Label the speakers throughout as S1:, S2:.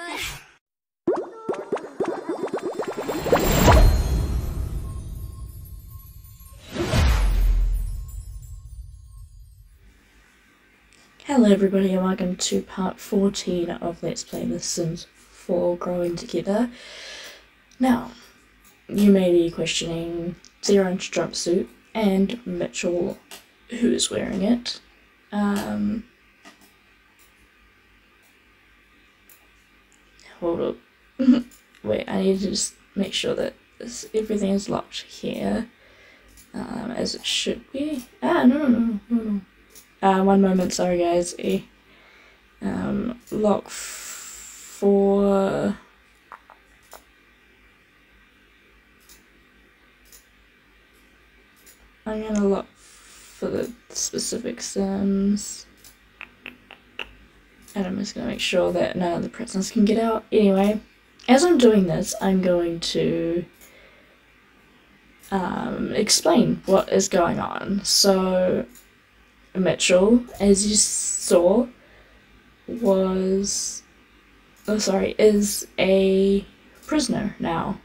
S1: Hello everybody and welcome to part 14 of Let's Play The Sims 4 Growing Together. Now, you may be questioning Zero Inch Jumpsuit and Mitchell, who is wearing it. Um, hold up. Wait, I need to just make sure that this, everything is locked here, um, as it should be. Ah, no, no, no, no. Uh, one moment, sorry guys. Um, lock for I'm gonna look for the specific sims. And I'm just gonna make sure that none of the prisoners can get out. Anyway, as I'm doing this, I'm going to um, explain what is going on. So Mitchell, as you saw, was oh sorry, is a prisoner now.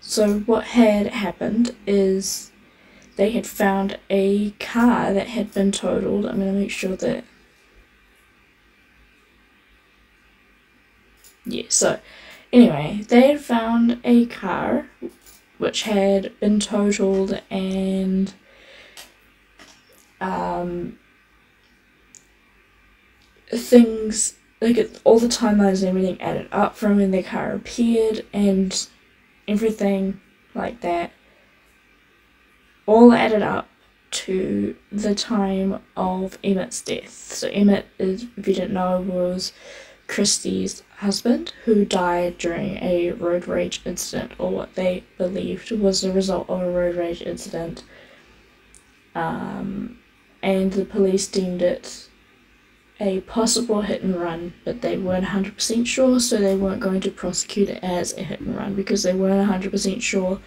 S1: So what had happened is they had found a car that had been totaled. I'm gonna make sure that yeah, so anyway, they had found a car which had been totaled and um, things like it, all the timelines and everything added up from when the car appeared and everything like that all added up to the time of Emmett's death. So Emmett if you didn't know was Christy's husband who died during a road rage incident or what they believed was the result of a road rage incident. Um, and the police deemed it a possible hit and run, but they weren't 100% sure, so they weren't going to prosecute it as a hit and run because they weren't 100% sure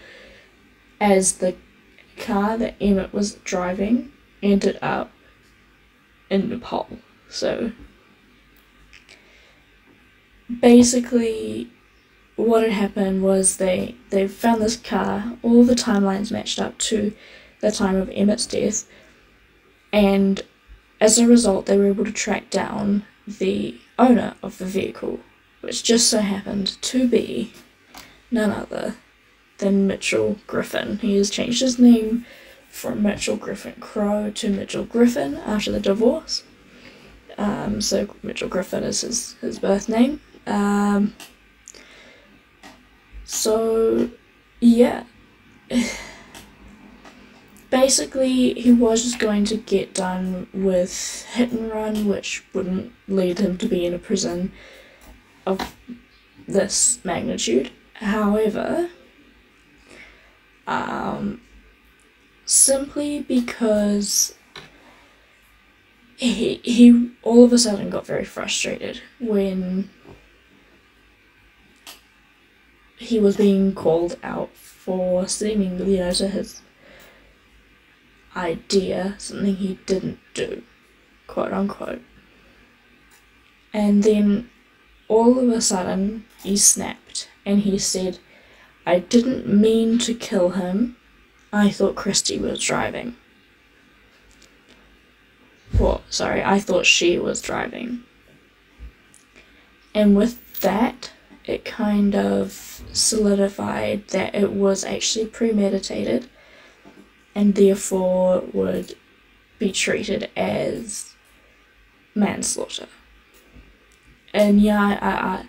S1: as the car that Emmett was driving ended up in Nepal. So basically what had happened was they they found this car, all the timelines matched up to the time of Emmett's death and as a result, they were able to track down the owner of the vehicle, which just so happened to be none other than Mitchell Griffin. He has changed his name from Mitchell Griffin Crow to Mitchell Griffin after the divorce. Um, so Mitchell Griffin is his, his birth name. Um, so, yeah. basically he was just going to get done with hit and run which wouldn't lead him to be in a prison of this magnitude however um, simply because he he all of a sudden got very frustrated when he was being called out for seemingly you know to his idea, something he didn't do, quote unquote. And then all of a sudden he snapped and he said, I didn't mean to kill him. I thought Christy was driving. What? Sorry, I thought she was driving. And with that, it kind of solidified that it was actually premeditated and therefore would be treated as manslaughter. And yeah, I, I,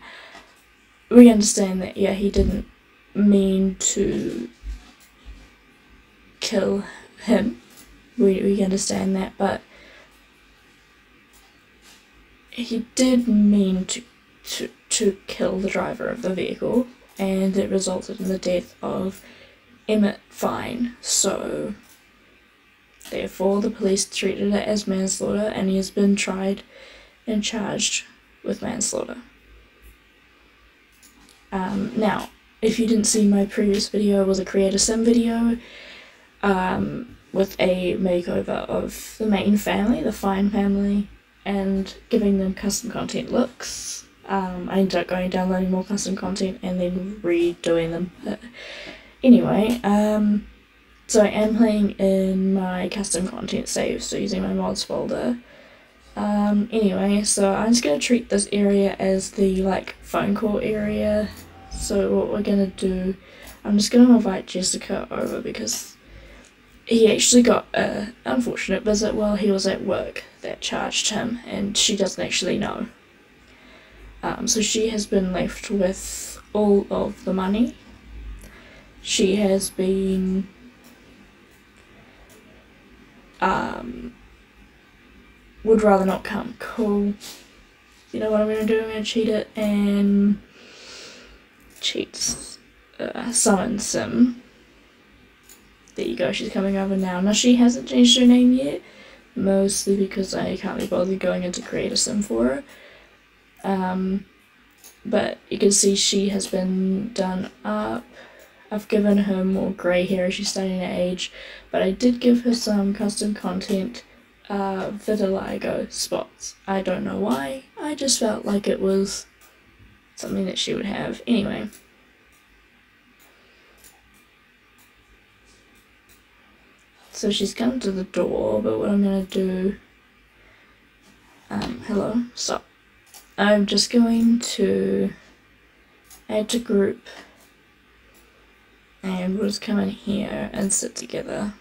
S1: we understand that, yeah, he didn't mean to kill him. We, we understand that, but he did mean to, to, to kill the driver of the vehicle, and it resulted in the death of Emmett Fine, so therefore the police treated it as manslaughter and he has been tried and charged with manslaughter. Um, now, if you didn't see my previous video, it was a create a sim video um, with a makeover of the main family, the Fine family, and giving them custom content looks. Um, I ended up going downloading more custom content and then redoing them. But anyway, um, so I am playing in my custom content save, so using my mods folder. Um, anyway, so I'm just gonna treat this area as the like phone call area. So what we're gonna do, I'm just gonna invite Jessica over because he actually got a unfortunate visit while he was at work that charged him, and she doesn't actually know. Um, so she has been left with all of the money. She has been um, would rather not come. Cool. You know what I'm gonna do? I'm gonna cheat it and cheat uh, summon Sim. There you go, she's coming over now. Now she hasn't changed her name yet, mostly because I can't be bothered going into create a sim for her. Um, but you can see she has been done up. I've given her more grey hair as she's starting to age, but I did give her some custom content uh, vitiligo spots. I don't know why, I just felt like it was something that she would have. Anyway. So she's come to the door, but what I'm going to do... Um, hello, stop. I'm just going to add to group and we'll just come in here and sit together.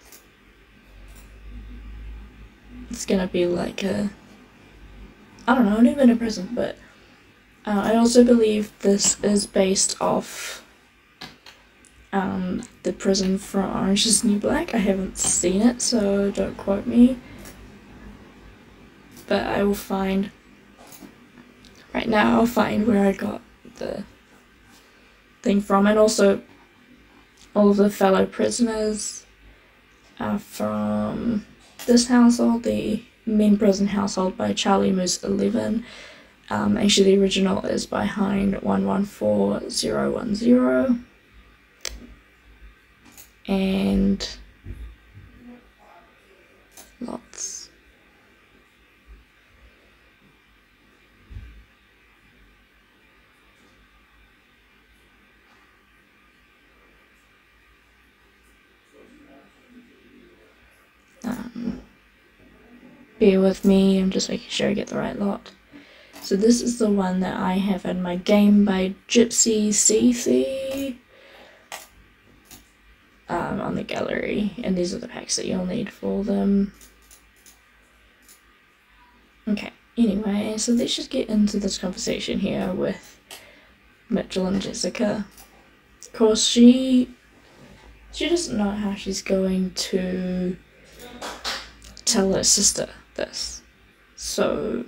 S1: It's gonna be like a, I don't know, not even in a present, but uh, I also believe this is based off um, the prison from Orange is New Black. I haven't seen it, so don't quote me. But I will find, right now I'll find where I got the thing from, and also all of the fellow prisoners are from this household, the main prison household by Charlie Moose 11. Um, actually, the original is by Hind 114010. And lots. Bear with me, I'm just making sure I get the right lot. So this is the one that I have in my game by Gypsy Cethi um, on the gallery, and these are the packs that you'll need for them. Okay, anyway, so let's just get into this conversation here with Mitchell and Jessica. Of course, she she doesn't know how she's going to tell her sister this. So,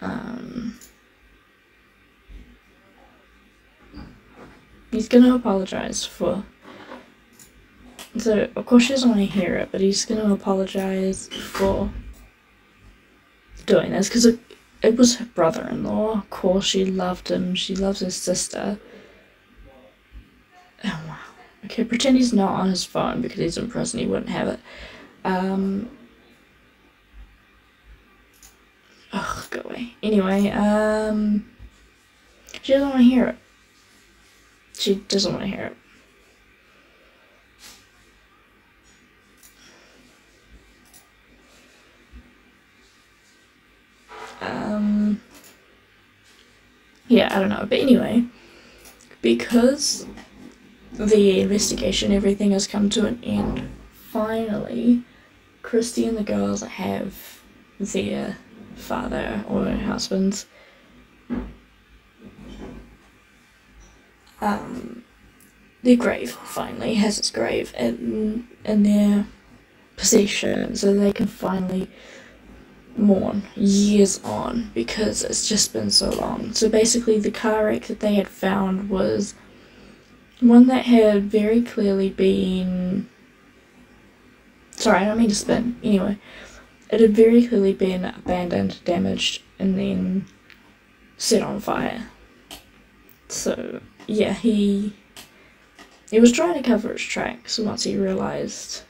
S1: um, he's gonna apologize for. So, of course, she doesn't want to hear it, but he's gonna apologize for doing this because it, it was her brother in law. Of course, she loved him, she loves his sister. Oh. Okay, pretend he's not on his phone because he's in prison, he wouldn't have it. Um, ugh, go away. Anyway, um, she doesn't want to hear it. She doesn't want to hear it. Um, yeah, I don't know. But anyway, because the investigation, everything has come to an end finally, Christy and the girls have their father or husbands. Um, their grave finally has its grave in in their possession, so they can finally mourn years on because it's just been so long. So basically, the car wreck that they had found was one that had very clearly been Sorry, I don't mean to spin. Anyway, it had very clearly been abandoned, damaged, and then set on fire. So, yeah, he he was trying to cover his tracks once he realized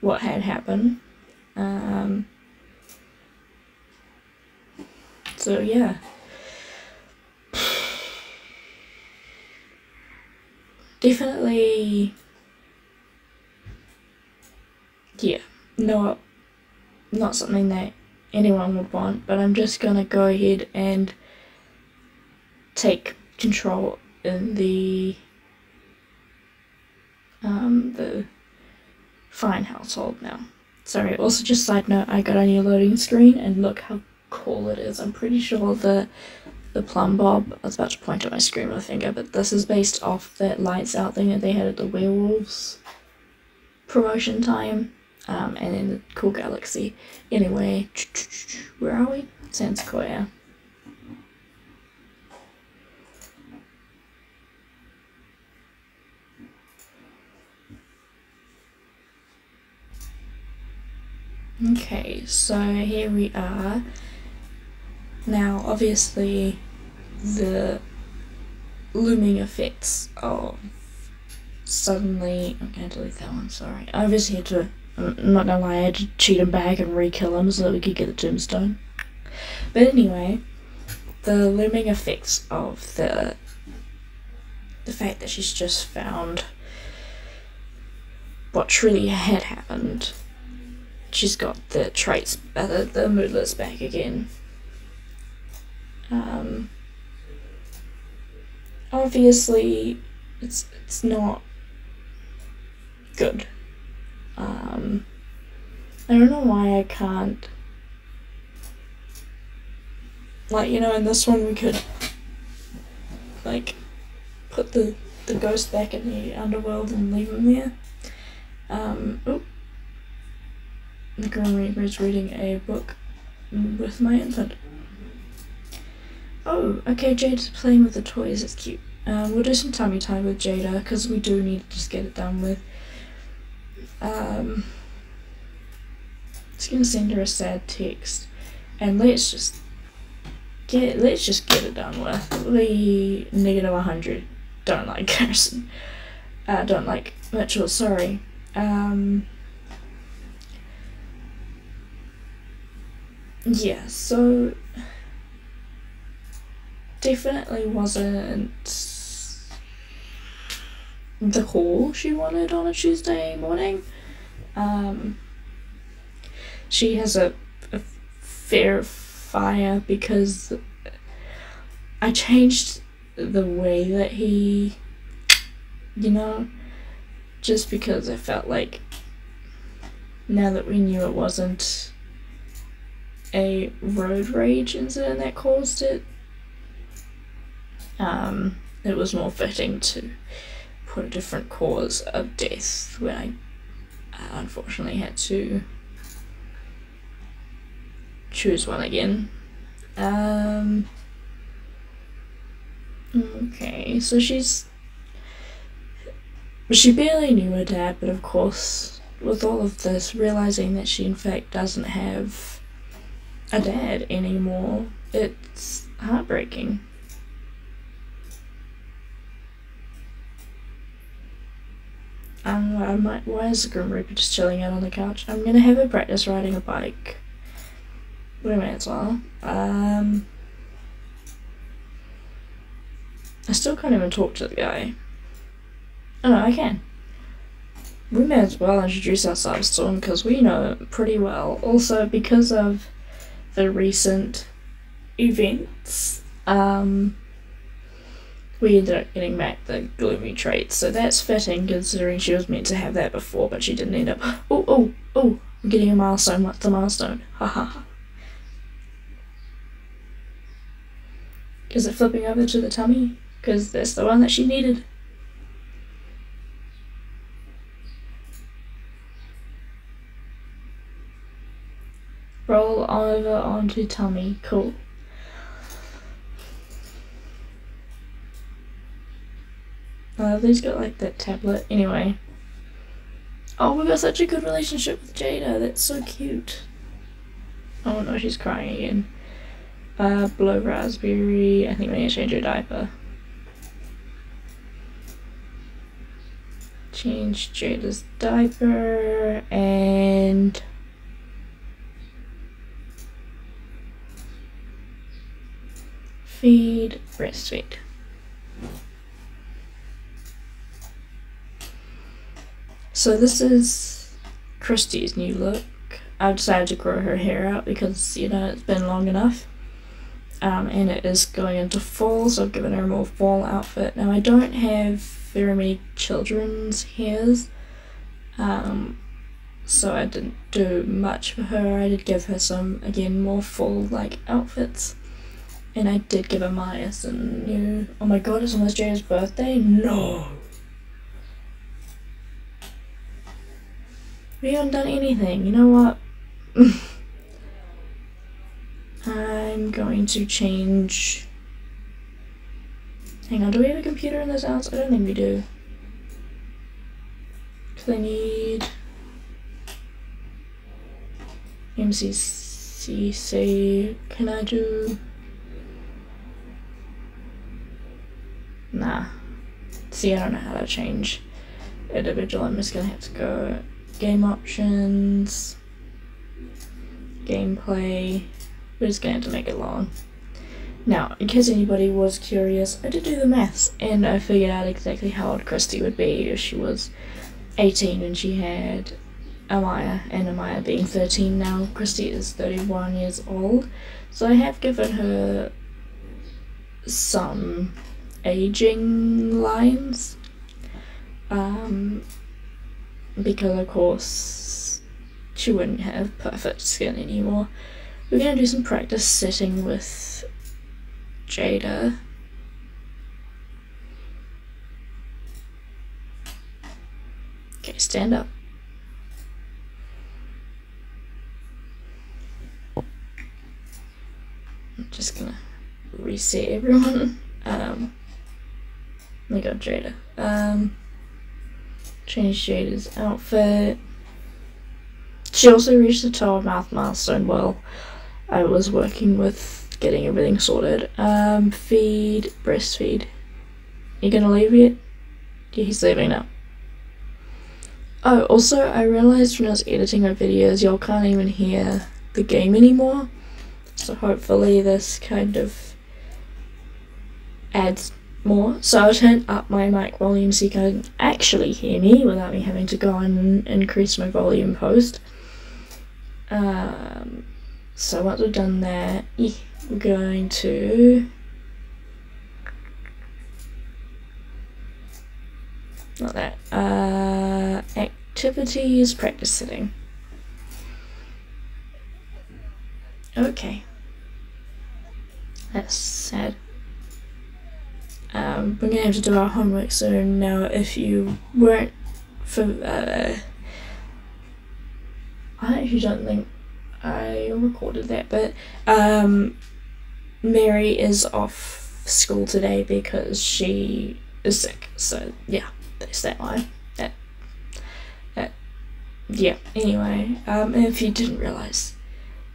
S1: what had happened. Um, So yeah. Definitely yeah, no not something that anyone would want, but I'm just gonna go ahead and take control in the um, the fine household now. Sorry, also just side note, I got a new loading screen and look how cool it is. I'm pretty sure the the plumb bob, I was about to point at my screen with a finger, but this is based off that lights out thing that they had at the werewolves promotion time. Um, and in the cool galaxy. Anyway, where are we? San Sequoia. Okay, so here we are. Now, obviously, the looming effects of suddenly. I'm gonna delete that one, sorry. I obviously had to. I'm not gonna lie, I had to cheat him back and re kill him so that we could get the tombstone. But anyway, the looming effects of the. the fact that she's just found what truly had happened she's got the traits, uh, the, the moodlets back again. Um, obviously, it's it's not good. Um, I don't know why I can't. Like you know, in this one we could like put the the ghost back in the underworld and leave him there. Um, oh, the Grim Reaper is reading a book with my infant. Oh, okay, Jada's playing with the toys, it's cute. Um, we'll do some tummy time with Jada, because we do need to just get it done with. Um, just gonna send her a sad text, and let's just get let's just get it done with. We negative 100 don't like Harrison. Uh, don't like Mitchell, sorry. Um, yeah, so definitely wasn't the call she wanted on a Tuesday morning. Um, she has a, a fair fire because I changed the way that he, you know, just because I felt like now that we knew it wasn't a road rage incident that caused it. Um, it was more fitting to put a different cause of death when I uh, unfortunately had to choose one again. Um, okay, so she's. She barely knew her dad, but of course, with all of this, realizing that she in fact doesn't have a dad anymore. It's heartbreaking. Um, I might, why is the Grim Reaper just chilling out on the couch? I'm gonna have her practice riding a bike. We may as well. Um, I still can't even talk to the guy. Oh no, I can. We may as well introduce ourselves to him because we know pretty well. Also, because of the recent events, um, we ended up getting back the gloomy traits. So that's fitting considering she was meant to have that before, but she didn't end up. Oh, oh, oh, I'm getting a milestone. What's the milestone? Ha ha ha. Is it flipping over to the tummy? Because that's the one that she needed. Roll over onto tummy. Cool. These got like that tablet. Anyway. Oh, we got such a good relationship with Jada. That's so cute. Oh no, she's crying again. Uh, blow raspberry. I think we need to change her diaper. Change Jada's diaper and feed, breastfeed. So this is Christy's new look. I've decided to grow her hair out because, you know, it's been long enough. Um, and it is going into fall, so I've given her a more fall outfit. Now, I don't have very many children's hairs, um, so I didn't do much for her. I did give her some, again, more fall like outfits. And I did give her Maya some new. Oh my god, it's almost Jada's birthday? No! We haven't done anything. You know what? I'm going to change. Hang on, do we have a computer in this house? I don't think we do. Because I need. MCC can I do? Nah. See, I don't know how to change individual. I'm just gonna have to go game options, gameplay. We're just going to make it long. Now, in case anybody was curious, I did do the maths and I figured out exactly how old Christy would be if she was 18 when she had Amaya, and Amaya being 13 now, Christy is 31 years old. So I have given her some aging lines. Um, because, of course, she wouldn't have perfect skin anymore. We're gonna do some practice sitting with Jada. Okay, stand up. I'm just gonna reset everyone. Um, we got Jada. Um, change Jada's outfit. She also reached the of mouth milestone while I was working with getting everything sorted. Um, feed, breastfeed. You gonna leave yet? Yeah, he's leaving now. Oh, also, I realized when I was editing my videos, y'all can't even hear the game anymore. So hopefully this kind of adds more. So I'll turn up my mic volume so you can actually hear me without me having to go and increase my volume post. Um, so once we've done that, we're going to not that uh, activities practice sitting. Okay. That's sad. Um, we're gonna have to do our homework soon. Now, if you weren't for, uh, I actually don't think I recorded that, but um, Mary is off school today because she is sick. So yeah, that's that one. That, that, yeah. Anyway, um, if you didn't realize,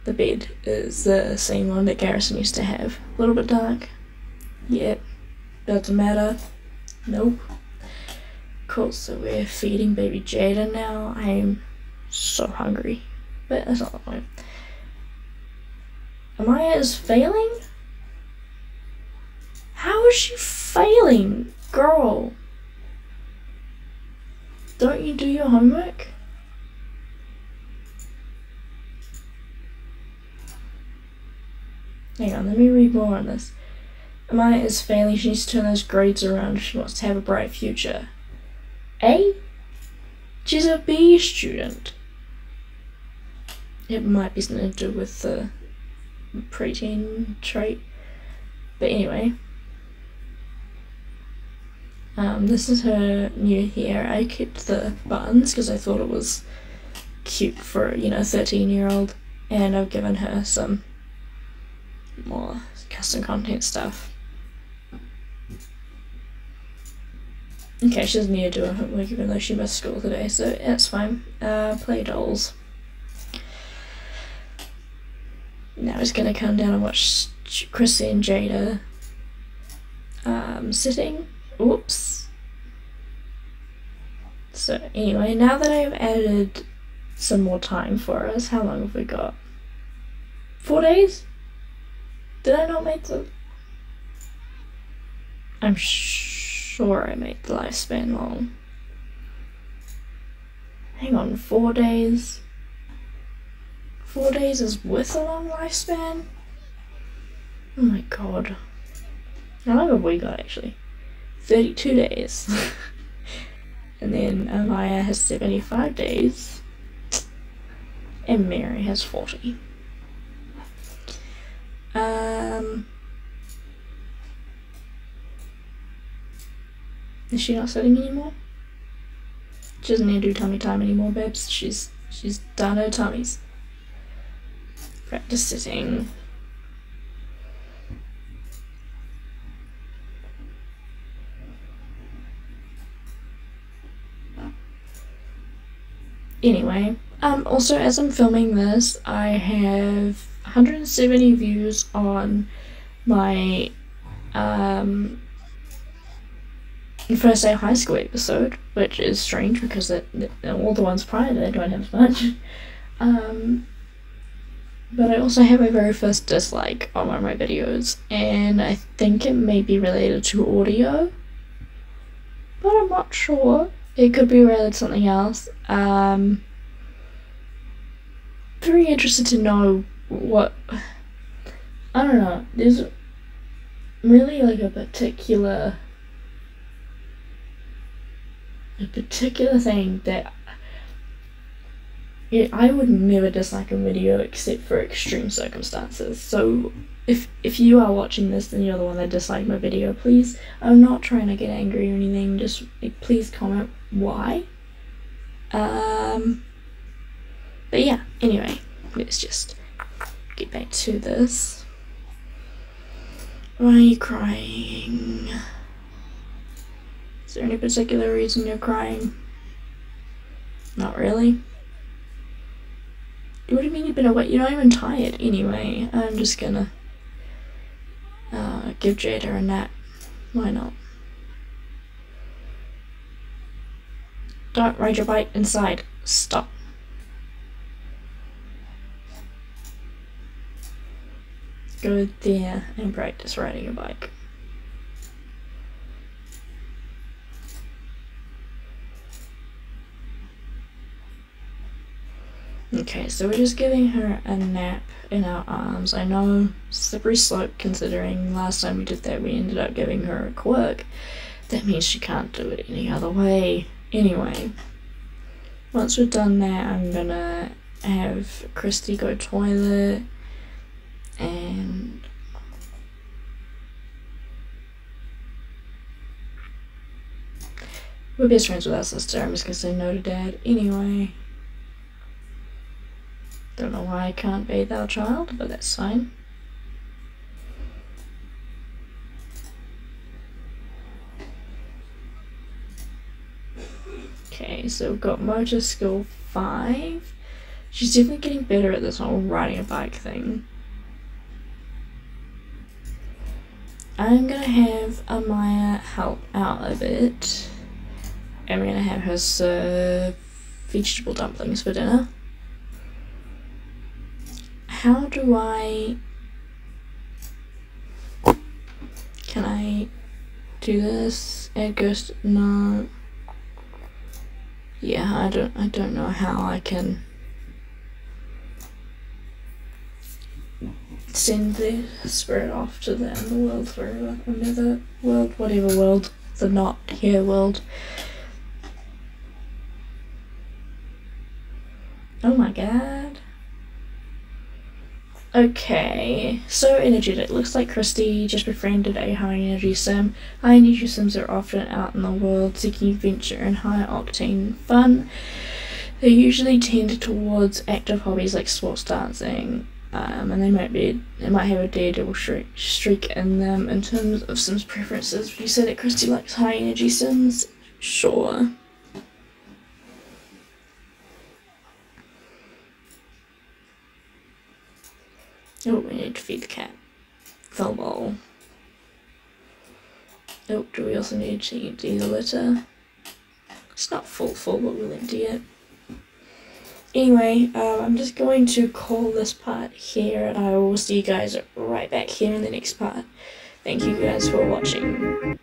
S1: the bed is the same one that Garrison used to have. A little bit dark. Yeah. Doesn't matter. Nope. Cool, so we're feeding baby Jada now. I'm so hungry. But that's not the point. Amaya is failing? How is she failing? Girl. Don't you do your homework? Hang on, let me read more on this. Amaya is failing. She needs to turn those grades around. She wants to have a bright future. A? She's a B student. It might be something to do with the preteen trait. But anyway. Um, this is her new hair. I kept the buttons because I thought it was cute for, you know, 13 year old. And I've given her some more custom content stuff. Okay, she doesn't need to do her homework even though she missed school today, so that's fine. Uh, play dolls. Now he's gonna come down and watch Chrissy and Jada um, sitting. Oops. So anyway, now that I've added some more time for us, how long have we got? Four days? Did I not make the... I'm sure I made the lifespan long. Hang on, four days? Four days is with a long lifespan? Oh my god. How long have we got actually? 32 days. and then Amaya has 75 days. And Mary has 40. Is she not sitting anymore? She doesn't need to do tummy time anymore, babes. She's she's done her tummies. Practice sitting. Anyway, um, also as I'm filming this, I have 170 views on my um, first day high school episode, which is strange because it, all the ones prior to that don't have much. Um, but I also have my very first dislike on one of my videos, and I think it may be related to audio, but I'm not sure. It could be related to something else. Um, very interested to know what I don't know. There's really like a particular a particular thing that yeah, I would never dislike a video except for extreme circumstances. So if if you are watching this and you're the one that disliked my video, please I'm not trying to get angry or anything, just like, please comment why. Um but yeah, anyway, let's just get back to this. Why are you crying? Is there any particular reason you're crying? Not really. What do you mean you've been awake? You're not even tired anyway. I'm just gonna uh, give Jada a nap. Why not? Don't ride your bike inside. Stop. Go there and practice riding a bike. Okay, so we're just giving her a nap in our arms. I know, slippery slope considering last time we did that we ended up giving her a quirk. That means she can't do it any other way. Anyway, once we're done that, I'm gonna have Christy go toilet and we're best friends with our sister. I'm just gonna say no to dad anyway. Don't know why I can't bathe our child, but that's fine. Okay, so we've got motor skill 5. She's definitely getting better at this whole riding a bike thing. I'm gonna have Amaya help out a bit. I'm gonna have her serve vegetable dumplings for dinner how do I can I do this? It goes no. Yeah I don't I don't know how I can send the spirit off to the other world forever another world whatever world the not here world. Oh my god Okay, so energetic. Looks like Christy just befriended a high energy sim. High energy sims are often out in the world seeking adventure and high octane fun. They usually tend towards active hobbies like sports dancing, um, and they might be they might have a daredevil streak, streak in them. In terms of Sims preferences, would you say that Christy likes high energy Sims? Sure. Oh, we need to feed the cat. Bowl. Oh, do we also need to empty the litter? It's not full full, but we'll empty it. Anyway, um, I'm just going to call this part here, and I will see you guys right back here in the next part. Thank you guys for watching.